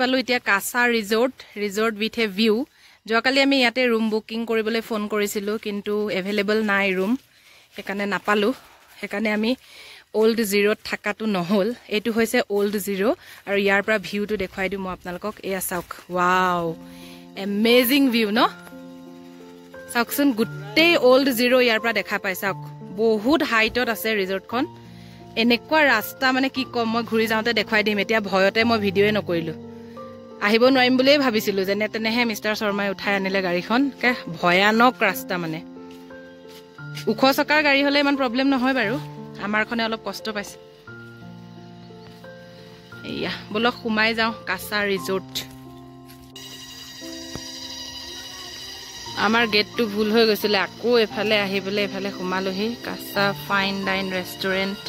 পালোঁ এতিয়া কাছা resort resort with a view যোৱাকালি আমি ইয়াতে ৰুম বুকিং কৰিবলৈ ফোন কৰিছিলোঁ কিন্তু এভেইলেবল নাই ৰুম সেইকাৰণে নাপালোঁ। সেইকাৰণে আমি অল্ড জিৰ'ত থকাটো নহ'ল। এইটো হৈছে অল্ড জিৰ' আৰু ইয়াৰ পৰা ভিউটো দেখুৱাই দিওঁ মই আপোনালোকক। এয়া চাওক ৱাও এমেজিং ভিউ ন? চাওকচোন গোটেই অল্ড জিৰ' ইয়াৰ পৰা দেখা পাই চাওক। বহুত হাইটত আছে ৰিজৰ্টখন। এনেকুৱা ৰাস্তা মানে কি ক'ম মই ঘূৰি যাওঁতে দেখুৱাই দিম। এতিয়া ভয়তে মই ভিডিঅ'ই নকৰিলোঁ। আহিব নোৱাৰিম বুলিয়েই ভাবিছিলোঁ যেনে তেনেহে মিষ্টাৰ শৰ্মাই উঠাই আনিলে গাড়ীখন। কে ভয়ানক ৰাস্তা মানে। ওখ চকাৰ গাড়ী হ'লে ইমান প্ৰব্লেম নহয় বাৰু। আমাৰখনে অলপ কষ্ট পাইছে। এয়া বলক সোমাই যাওঁ কাছা ৰিজৰ্ট। আমাৰ গেটটো ভুল হৈ গৈছিলে। আকৌ এফালে আহি পেলাই এইফালে সোমালোহি। কাছা ফাইন ডাইন ৰেষ্টুৰেণ্ট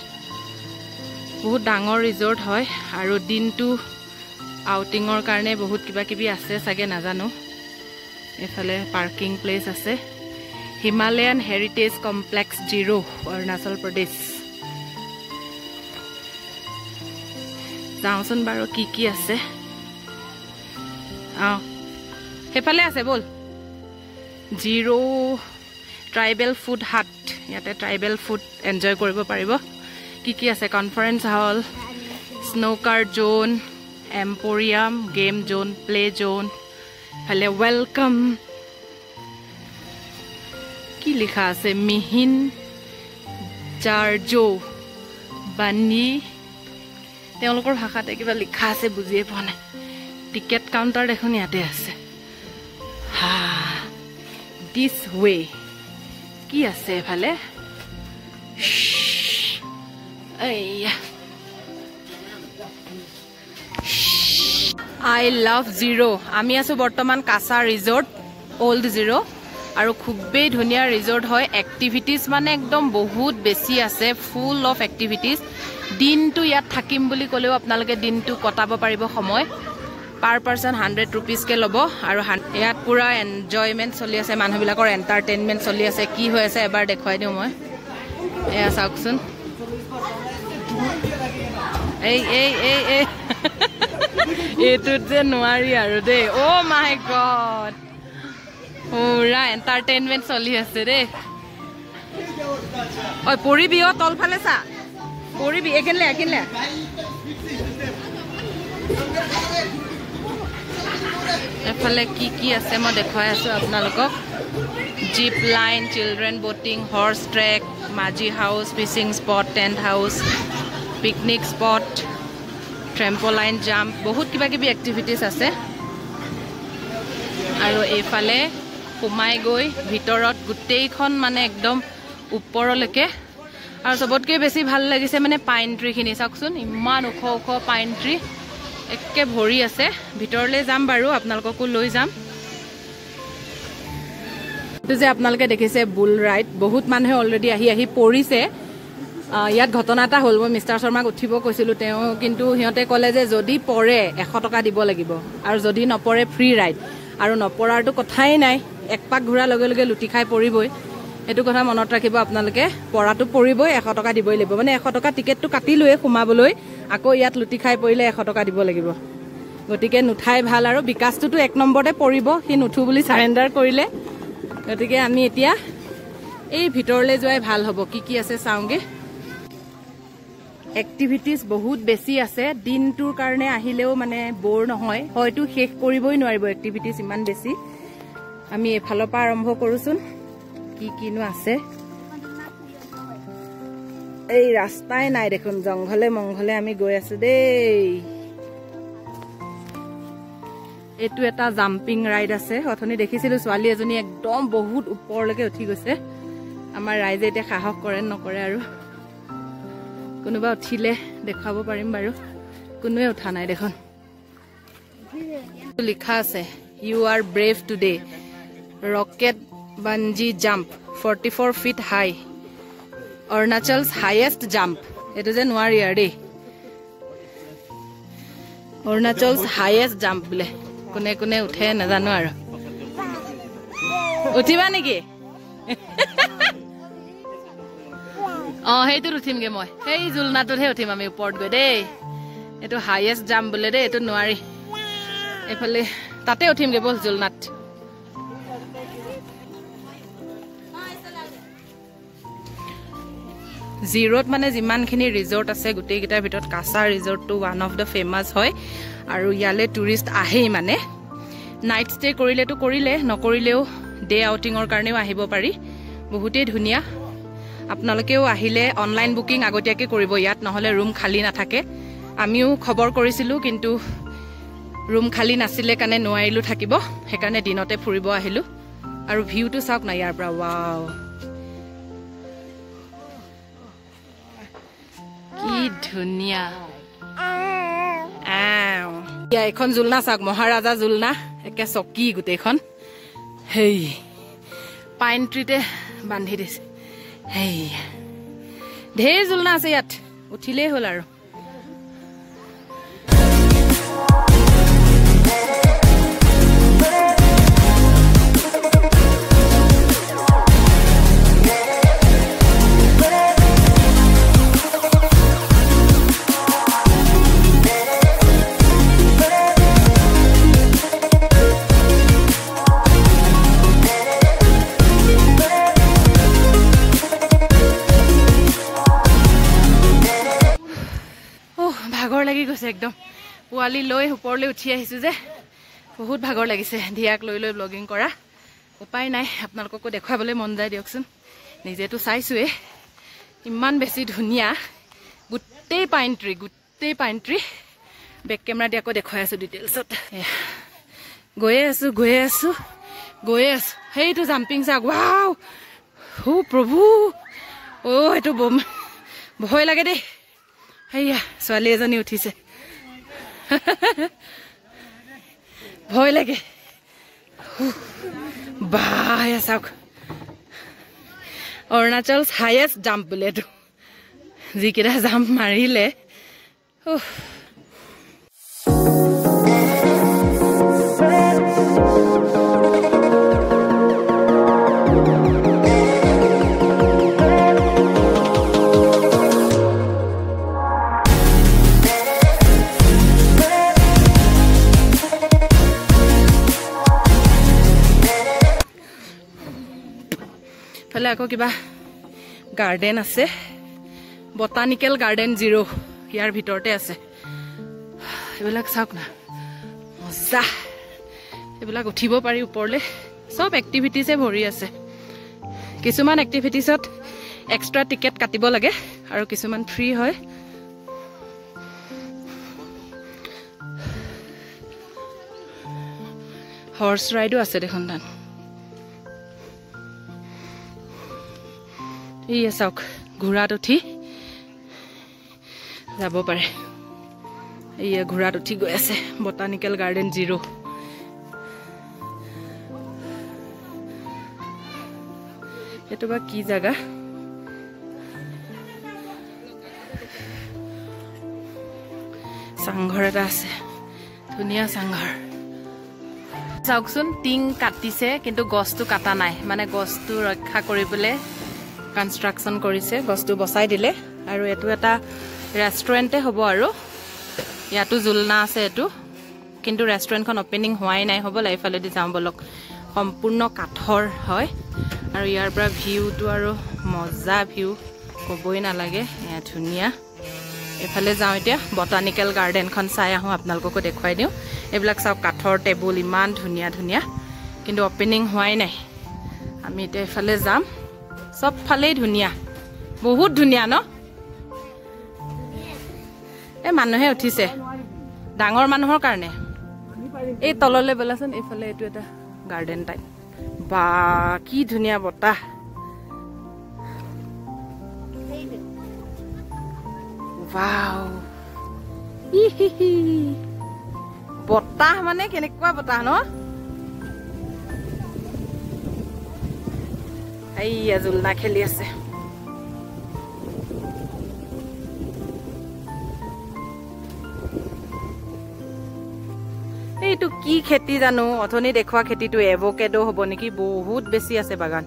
বহুত ডাঙৰ ৰিজৰ্ট হয়। আৰু দিনটো আউটিঙৰ কাৰণে বহুত কিবা কিবি আছে চাগে নাজানো। এইফালে পাৰ্কিং প্লেচ আছে। Himalayan Heritage Complex Ziro' Arunachal Pradesh. যাওঁচোন বাৰু কি কি আছে। অঁ সেইফালে আছে ব'ল। জিৰ' ট্ৰাইবেল ফুড হাট ইয়াতে ট্ৰাইবেল ফুড এনজয় কৰিব পাৰিব। কি কি আছে? Conference hall snooker zone. Emporium game zone play zone ফালে ৱেলকাম কি লিখা আছে মিহিন জাৰ্জো বানি তেওঁলোকৰ ভাষাতে কিবা লিখা আছে বুজিয়ে পোৱা নাই টিকেট কাউণ্টাৰ দেখোন ইয়াতে আছে হা দিছ ৱে কি আছে এফালে এইয়া আই লাভ জিৰ' আমি আছোঁ বৰ্তমান কাছা ৰিজৰ্ট অল্ড জিৰ' আৰু খুবেই ধুনীয়া ৰিজৰ্ট হয়। এক্টিভিটিজ মানে একদম বহুত বেছি আছে ফুল অফ এক্টিভিটিজ দিনটো ইয়াত থাকিম বুলি ক'লেও আপোনালোকে দিনটো কটাব পাৰিব সময়। পাৰ পাৰ্চন হাণ্ড্ৰেড ৰুপিজকৈ ল'ব। আৰু ইয়াত পূৰা এনজয়মেণ্ট চলি আছে। মানুহবিলাকৰ এণ্টাৰটেইনমেণ্ট চলি আছে। কি হৈ আছে এবাৰ দেখুৱাই দিওঁ মই। এয়া চাওকচোন। এই এই এই এই এইটোত যে নোৱাৰি আৰু দেই অ' মাই গড পুৰা এণ্টাৰটেইনমেণ্ট চলি আছে দেই ঐ পৰিবি অ' তলফালে চা পৰিবি এইখিনিলে এইখিনিলে এফালে কি কি আছে মই দেখুৱাই আছোঁ আপোনালোকক jeep line children boating horse track magic house fishing spot tent house picnic spot trampoline jump বহুত কিবা কিবি এক্টিভিটিজ আছে। আৰু এইফালে সোমাই গৈ ভিতৰত গোটেইখন মানে একদম ওপৰলৈকে। আৰু চবতকৈ বেছি ভাল লাগিছে মানে পাইন ট্ৰিখিনি চাওকচোন ইমান ওখ ওখ পাইন ট্ৰি একে ভৰি আছে। ভিতৰলৈ যাম বাৰু আপোনালোককো লৈ যাম। এইটো যে আপোনালোকে দেখিছে বুল ৰাইড বহুত মানুহে অলৰেডি আহি আহি পৰিছে। ইয়াত ঘটনা এটা হ'ল মই মিষ্টাৰ শৰ্মাক উঠিব কৈছিলোঁ তেওঁ কিন্তু সিহঁতে ক'লে যে যদি পৰে এশ টকা দিব লাগিব। আৰু যদি নপৰে ফ্ৰী ৰাইড আৰু নপৰাৰতো কথাই নাই এক পাক ঘূৰাৰ লগে লগে লুটি খাই পৰিবই। সেইটো কথা মনত ৰাখিব আপোনালোকে পৰাটো পৰিবই এশ টকা দিবই লাগিব। মানে এশ টকা টিকেটটো কাটিলোৱে সোমাবলৈ আকৌ ইয়াত লুটি খাই পৰিলে এশ টকা দিব লাগিব। গতিকে নুঠাই ভাল আৰু বিকাশটোতো এক নম্বৰতে পৰিব সি নুঠো বুলি চাৰেণ্ডাৰ কৰিলে। গতিকে আমি এতিয়া এই ভিতৰলৈ যোৱাই ভাল হ'ব। কি কি আছে চাওঁগৈ। এক্টিভিটিজ বহুত বেছি আছে। দিনটোৰ কাৰণে আহিলেও মানে বৰ নহয়। হয়তো শেষ কৰিবই নোৱাৰিব এক্টিভিটিজ ইমান বেছি। আমি এইফালৰ পৰা আৰম্ভ কৰোঁচোন কি কিনো আছে। এই ৰাস্তাই নাই দেখোন জংঘলে মংঘলে আমি গৈ আছো দেই। এইটো এটা জাম্পিং ৰাইড আছে। অথনি দেখিছিলো ছোৱালী এজনী একদম বহুত ওপৰলৈকে উঠি গৈছে। আমাৰ ৰাইজে এতিয়া সাহস কৰে নকৰে আৰু। কোনোবা উঠিলে দেখুৱাব পাৰিম বাৰু। কোনোৱে উঠা নাই দেখোন। লিখা আছে you are brave today rocket bungee jump forty four feet high Arunachal highest jump এইটো যে নোৱাৰি আৰু দেই। অৰুণাচল হাইয়েষ্ট জাম্প বোলে। কোনে কোনে উঠে নাজানো আৰু। উঠিবা নেকি? অ সেইটোত উঠিমগে মই। সেই জোলনাটোতহে উঠিম আমি ওপৰত গৈ দেই। এইটো হাইয়েষ্ট জাম্প বোলে দেই এইটো নোৱাৰি। এইফালে তাতে উঠিমগে বল জুলনাত। জিৰ'ত মানে যিমানখিনি ৰিজৰ্ট আছে গোটেইকেইটাৰ ভিতৰত কাছা ৰিজৰ্টটো ওৱান অফ দ্য ফেমাছ হয়। আৰু ইয়ালৈ টুৰিষ্ট আহেই মানে। নাইট ষ্টে কৰিলেতো কৰিলে নকৰিলেও ডে আউটিঙৰ কাৰণেও আহিব পাৰি। বহুতেই ধুনীয়া। আপোনালোকেও আহিলে অনলাইন বুকিং আগতীয়াকৈ কৰিব ইয়াত নহ'লে ৰুম খালী নাথাকে। আমিও খবৰ কৰিছিলোঁ কিন্তু ৰুম খালী নাছিলে কাৰণে নোৱাৰিলোঁ থাকিব সেইকাৰণে দিনতে ফুৰিব আহিলোঁ। আৰু ভিউটো চাওক না ইয়াৰ পৰা ৱাও কি ধুনীয়া। এইখন জোলনা চাওক মহাৰাজা জোলনা একে চকী গোটেইখন। হেই পাইন ট্ৰিতে বান্ধি দিছে। হেই ঢেৰ জোলনা আছে ইয়াত। উঠিলেই হ'ল আৰু। পোৱালি লৈ ওপৰলৈ উঠি আহিছোঁ যে। বহুত ভাগৰ লাগিছে ধিয়াক লৈ লৈ ব্লগিং কৰা। উপায় নাই আপোনালোককো দেখুৱাবলৈ মন যায় দিয়কচোন। নিজেতো চাইছোৱে ইমান বেছি ধুনীয়া। গোটেই পাইন ট্ৰি গোটেই পাইন ট্ৰি বেক কেমেৰা দি আকৌ দেখুৱাই আছোঁ ডিটেইলছত গৈয়ে আছোঁ গৈয়ে আছোঁ গৈয়ে আছোঁ। সেইটো জাম্পিং চাওক ৱাও হো প্ৰভু! অ' এইটো বম ভয় লাগে দেই। সেয়া ছোৱালী এজনী উঠিছে। ভয় লাগে। বাহ চাওক। অৰুণাচল হায়েষ্ট জাম্প বোলে এইটো যিকেইটা জাম্প মাৰিলে উফ। ইফালে আকৌ কিবা গাৰ্ডেন আছে। বটানিকেল গাৰ্ডেন জিৰ' ইয়াৰ ভিতৰতে আছে। এইবিলাক চাওক না মজা। এইবিলাক উঠিব পাৰি ওপৰলৈ। চব এক্টিভিটিছে ভৰি আছে। কিছুমান এক্টিভিটিছত এক্সট্ৰা টিকেট কাটিব লাগে আৰু কিছুমান ফ্ৰী হয়। হৰ্চ ৰাইডো আছে দেখোন তাত। ইয়ে চাওক ঘোঁৰাত উঠি যাব পাৰে। ইয়ে ঘোঁৰাত উঠি গৈ আছে বটানিকেল গাৰ্ডেন জিৰ' এইটো বা কি জেগা? চাংঘৰ এটা আছে ধুনীয়া চাংঘৰ। চাওকচোন টিং কাটিছে কিন্তু গছটো কাটা নাই। মানে গছটো ৰক্ষা কৰিবলৈ কনষ্ট্ৰাকশ্যন কৰিছে গছটো বচাই দিলে। আৰু এইটো এটা ৰেষ্টুৰেণ্টে হ'ব আৰু। ইয়াতো জোলনা আছে এইটো। কিন্তু ৰেষ্টুৰেণ্টখন অপেনিং হোৱাই নাই হ'ব এইফালেদি যাওঁ বলক। সম্পূৰ্ণ কাঠৰ হয়। আৰু ইয়াৰ পৰা ভিউটো আৰু মজা ভিউ ক'বই নালাগে এয়া ধুনীয়া। এইফালে যাওঁ এতিয়া বটানিকেল গাৰ্ডেনখন চাই আহোঁ আপোনালোককো দেখুৱাই দিওঁ। এইবিলাক চাওক কাঠৰ টেবুল ইমান ধুনীয়া ধুনীয়া। কিন্তু অপেনিং হোৱাই নাই। আমি এতিয়া এইফালে যাম। চব ফালেই ধুনীয়া। বহুত ধুনীয়া ন? এই মানুহে উঠিছে। ডাঙৰ মানুহৰ কাৰণে। এই তললৈ ব'লাচোন এইফালে এইটো এটা গাৰ্ডেন টাইপ। বা কি ধুনীয়া বতাহ। বতাহ মানে কেনেকুৱা বতাহ ন? এইয়া জোলনা খেলি আছে। এইটো কি খেতি জানো? অথনি দেখুওৱা খেতিটো এভকেডো হ'ব নেকি? বহুত বেছি আছে বাগান।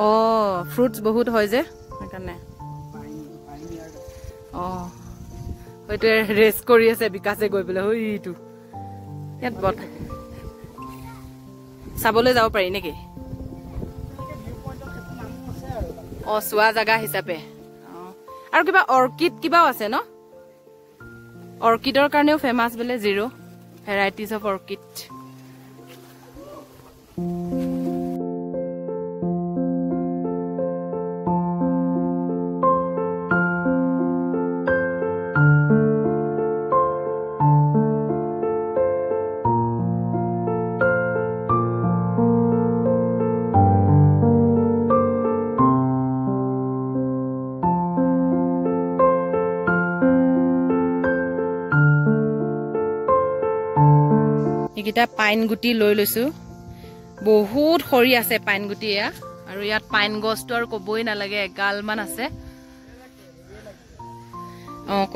অ ফ্ৰুটছ বহুত হয় যে সেইকাৰণে। অঁ হয়তো ৰেষ্ট কৰি আছে বিকাশে গৈ পেলাই। হয়টো ইয়াত বত চাবলৈ যাব পাৰি নেকি? অঁ চোৱা জেগা হিচাপে। অঁ আৰু কিবা অৰ্কিড কিবাও আছে ন? অৰ্কিডৰ কাৰণেও ফেমাছ বোলে জিৰ' ভেৰাইটিজ অফ অৰ্কিড এইকেইটা পাইন গুটি লৈ লৈছো। বহুত সৰি আছে পাইন গুটি এয়া। আৰু ইয়াত পাইন গছটো আৰু কবই নালাগে এগালমান আছে। অঁ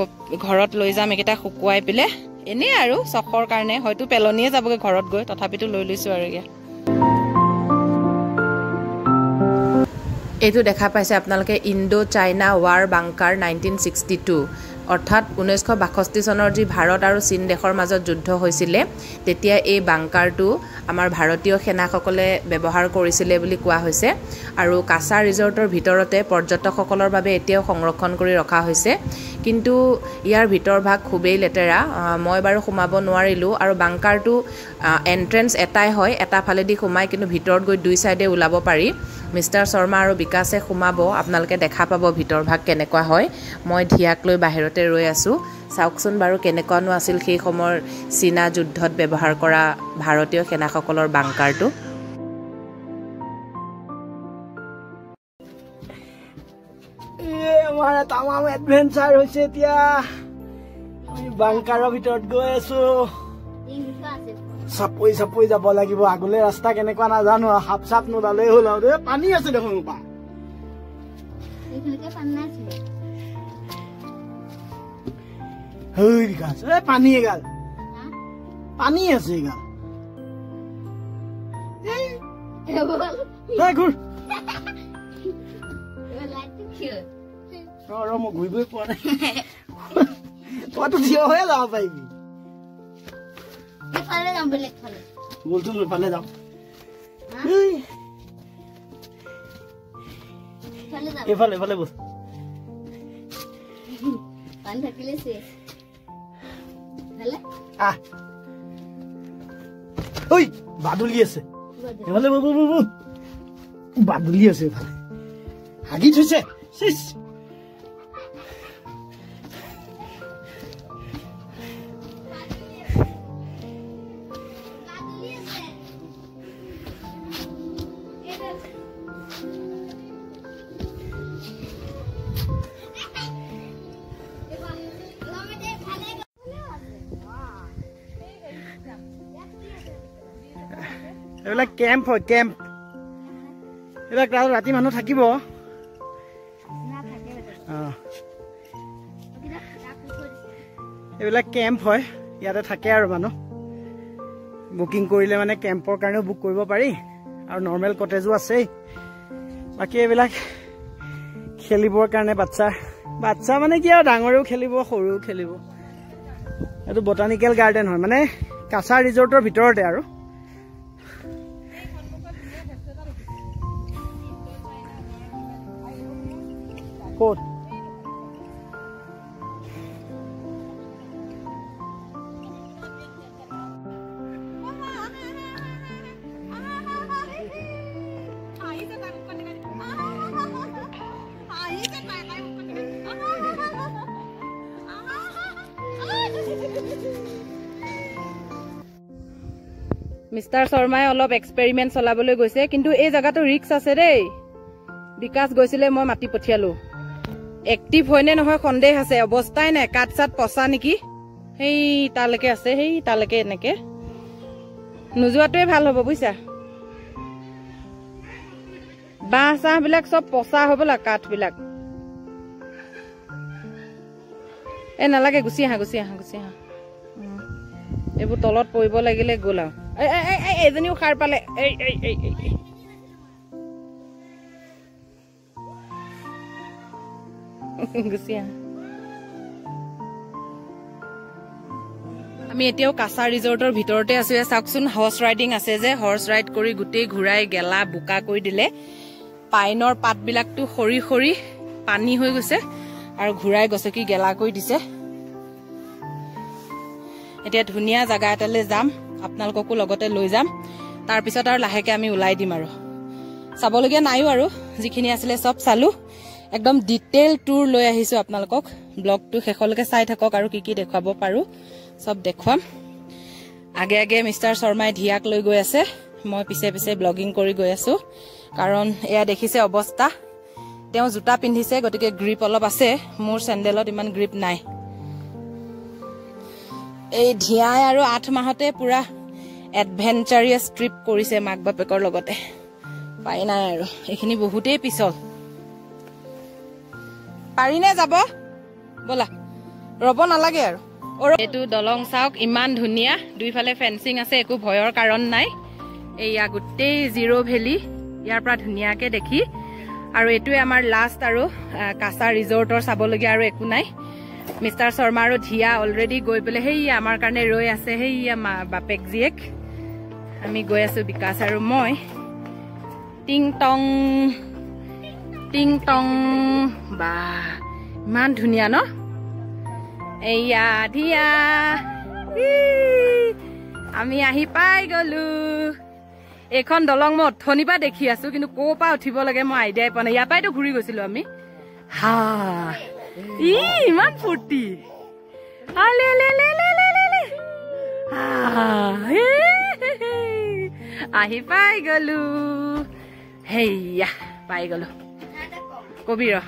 ঘৰত লৈ যাম এইকেইটা শুকুৱাই পেলাই। এনেই আৰু চখৰ কাৰণে হয়তো পেলনিয়ে যাবগৈ ঘৰত গৈ তথাপিতো লৈ লৈছো আৰু এতিয়া। এইটো দেখা পাইছে আপোনালোকে Indo China war bunker nineteen sixty two. অৰ্থাৎ ঊনৈছশ বাষষ্ঠি চনৰ যি ভাৰত আৰু চীন দেশৰ মাজত যুদ্ধ হৈছিলে তেতিয়া এই বাংকাৰটো আমাৰ ভাৰতীয় সেনাসকলে ব্যৱহাৰ কৰিছিলে বুলি কোৱা হৈছে আৰু কাছা ৰিজৰ্টৰ ভিতৰতে পৰ্যটকসকলৰ বাবে এতিয়াও সংৰক্ষণ কৰি ৰখা হৈছে। কিন্তু ইয়াৰ ভিতৰভাগ খুবেই লেতেৰা। মই বাৰু সোমাব নোৱাৰিলোঁ আৰু বাংকাৰটো এণ্ট্ৰেঞ্চ এটাই হয় এটা ফালেদি সোমাই কিন্তু ভিতৰত গৈ দুই ছাইডে ওলাব পাৰি। মিষ্টাৰ শৰ্মা আৰু বিকাশে সোমাব। আপোনালোকে দেখা পাব ভিতৰভাগ কেনেকুৱা হয়। মই ধিয়াক লৈ বাহিৰতে ৰৈ আছোঁ। চাওকচোন বাৰু কেনেকুৱানো আছিল সেই সময়ৰ চীনা যুদ্ধত ব্যৱহাৰ কৰা ভাৰতীয় সেনাসকলৰ বাংকাৰটো। তামাম এডভেঞ্চাৰ হৈছে এতিয়া। আমি বাংকাৰৰ ভিতৰত গৈ আছো। চাপৰি চাপৰি যাব লাগিব আগলৈ ৰাস্তা কেনেকুৱা নাজানো আৰু সাপ চাপ নোলালেই হ'ল আৰু। দেই পানী আছে দেখোন পা বিকাশ এই পানী এগাল। পানী আছে এগাল। এই। ঘূৰ। ৰ মই ঘূৰিবই পোৱা নাই। তইতো থিয় হৈয়ে যাব পাৰিবি। বলচোন এইফালে যাওঁ এই, এইফালে এইফালে বল। আহ। ঐ বাদুলি আছে। বাদুলি। আছে হাগি থৈছে এইবিলাক কেম্প হয় কেম্প এইবিলাক তাত ৰাতি মানুহ থাকিব। এইবিলাক কেম্প হয় ইয়াতে থাকে আৰু মানুহ। বুকিং কৰিলে মানে কেম্পৰ কাৰণেও বুক কৰিব পাৰি আৰু নৰ্মেল কটেজো আছেই। বাকী এইবিলাক খেলিবৰ কাৰণে বাচ্ছা বাচ্ছা মানে কি আৰু ডাঙৰেও খেলিব সৰুও খেলিব। এইটো বটানিকেল গাৰ্ডেন হয় মানে কাছা ৰিজৰ্টৰ ভিতৰতে আৰু। ক'ত মিষ্টাৰ শৰ্মাই অলপ এক্সপেৰিমেণ্ট চলাবলৈ গৈছে কিন্তু এই জেগাটো ৰিক্স আছে দেই। বিকাশ গৈছিলে মই মাতি পঠিয়ালো। এক্টিভ হয়নে নহয় সন্দেহ আছে অৱস্থাই নাই কাঠ চাট পচা নেকি? সেই তালৈকে আছে সেই তালৈকে এনেকে। নোযোৱাটোৱে ভাল হ'ব বুজিছা বাঁহ চাহবিলাক চব পচা হ'বলা কাঠবিলাক। এ নালাগে গুচি আহা গুচি আহা গুচি আহা। এইবোৰ তলত পৰিব লাগিলে গ'ল আৰু। এই, এই, এই, এই, সাৰ পালে এই। গুচিয়া। আমি এতিয়াও কাছাৰ ৰিজৰ্টৰ ভিতৰতে আছো। চাওকচোন হৰ্চ ৰাইডিং আছে যে। হৰ্চ ৰাইড কৰি গোটেই ঘূৰাই গেলা বোকা কৰি দিলে। পাইনৰ পাতবিলাকতো সৰি সৰি পানী হৈ গৈছে আৰু ঘূৰাই গছকি গেলা কৰি দিছে। এতিয়া ধুনীয়া জেগা এটালৈ যাম। আপোনালোককো লগতে লৈ যাম। তাৰপিছত আৰু লাহেকৈ আমি ওলাই দিম আৰু। চাবলগীয়া নাইও আৰু। যিখিনি আছিলে চব চালোঁ। একদম ডিটেইল টুৰ লৈ আহিছো আপোনালোকক। ব্লগটো শেষলৈকে চাই থাকক আৰু কি কি দেখুৱাব পাৰো। চব দেখুৱাম। আগে আগে মিষ্টাৰ শৰ্মাই ধিয়াক লৈ গৈ আছে। মই পিছে পিছে ব্লগিং কৰি গৈ আছো। কাৰণ এয়া দেখিছে অৱস্থা। তেওঁ জোতা পিন্ধিছে গতিকে গ্ৰীপ অলপ আছে। মোৰ চেণ্ডেলত ইমান গ্ৰীপ নাই। এই ধিয়াই আৰু আঠ মাহতে পুৰা এডভেঞ্চাৰিয়াছ ট্ৰিপ কৰিছে মাক বাপেকৰ লগতে। পাই নাই আৰু। এইখিনি বহুতেই পিছল। পাৰিনে যাব? ব'লা ৰ'ব নালাগে আৰু। এইটো দলং চাওক ইমান ধুনীয়া। দুইফালে ফেঞ্চিং আছে একো ভয়ৰ কাৰণ নাই। এইয়া গোটেই জিৰ' ভেলী ইয়াৰ পৰা ধুনীয়াকে দেখি। আৰু এইটোৱে আমাৰ লাষ্ট আৰু আহ, কাছা ৰিজৰ্টৰ চাবলগীয়া আৰু একো নাই। মিষ্টাৰ শৰ্মা আৰু ধিয়া অলৰেডি গৈ পেলাই সেইয়া আমাৰ কাৰণে ৰৈ আছে সেইয়া মা বাপেক জীয়েক আমি গৈ আছো বিকাশ আৰু মই। টিং টং। টিং টং বা ইমান ধুনীয়া ন? এইয়া ধিয়া আমি আহি পাই গলো। এইখন দলং মই অথনিৰ পৰা দেখি আছো কিন্তু ক'ৰ পৰা উঠিব লাগে মই আইডিয়াই পোৱা নাই। ইয়াৰ পৰাইতো ঘূৰি গৈছিলো আমি। হা ই ইমান ফূৰ্তি। আহি পাই গলো। হেইয়া পাই গলো। 给我闭上